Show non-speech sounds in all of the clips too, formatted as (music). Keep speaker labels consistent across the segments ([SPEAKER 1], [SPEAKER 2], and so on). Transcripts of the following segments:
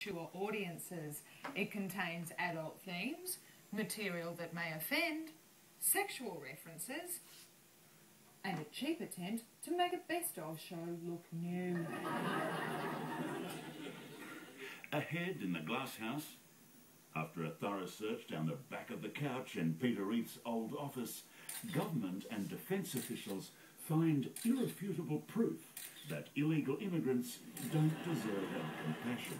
[SPEAKER 1] mature audiences. It contains adult themes, material that may offend, sexual references, and a cheap attempt to make a best of show look new. (laughs)
[SPEAKER 2] Ahead in the glass house, after a thorough search down the back of the couch in Peter Reith's old office, government and defence officials find irrefutable proof that illegal immigrants don't deserve our compassion.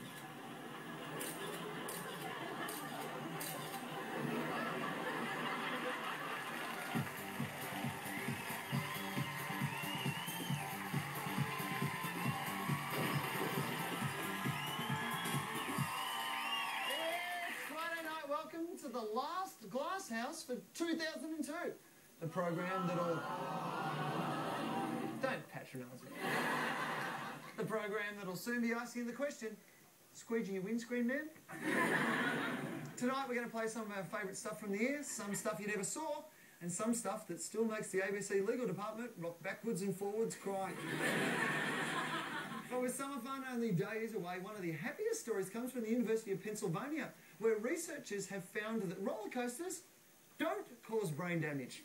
[SPEAKER 3] Welcome to the last Glass House for 2002. The program that'll... Don't patronise me. The program that'll soon be asking the question, squeegee your windscreen, man? Tonight we're going to play some of our favourite stuff from the year, some stuff you never saw, and some stuff that still makes the ABC legal department rock backwards and forwards crying. But with summer fun only days away, one of the happiest stories comes from the University of Pennsylvania, where researchers have found that roller coasters don't cause brain damage.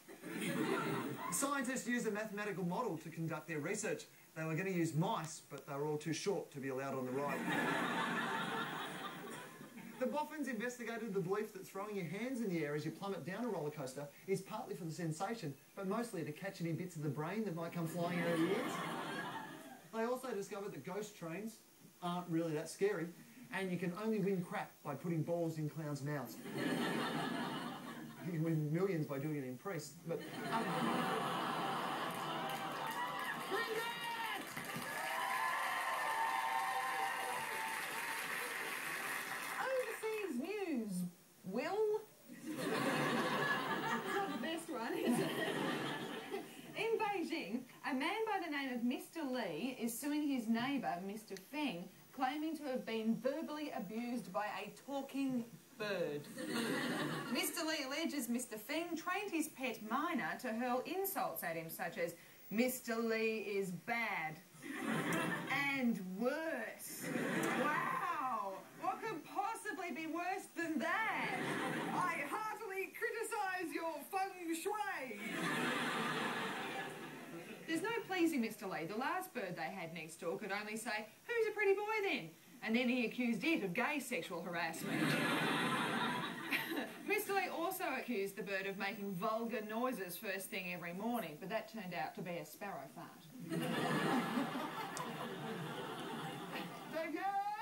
[SPEAKER 3] Scientists used a mathematical model to conduct their research. They were going to use mice, but they were all too short to be allowed on the ride. (laughs) the boffins investigated the belief that throwing your hands in the air as you plummet down a roller coaster is partly for the sensation, but mostly to catch any bits of the brain that might come flying out of your ears. They also discovered that ghost trains aren't really that scary, and you can only win crap by putting balls in clowns' mouths. (laughs) you can win millions by doing it in priests, but... Um,
[SPEAKER 1] Overseas news, Will? not the best one, is it? In Beijing, a man by the name of Mr. Lee is suing his neighbour, Mr. Feng, claiming to have been verbally abused by a talking bird. (laughs) Mr. Lee alleges Mr. Feng trained his pet myna to hurl insults at him, such as, Mr. Lee is bad. (laughs) and worse. Wow! What could possibly be worse than that? I heartily criticise your feng shui. Mr. Lee. The last bird they had next door could only say, Who's a pretty boy then? And then he accused it of gay sexual harassment. (laughs) Mr. Lee also accused the bird of making vulgar noises first thing every morning, but that turned out to be a sparrow fart. (laughs)
[SPEAKER 3] Thank you!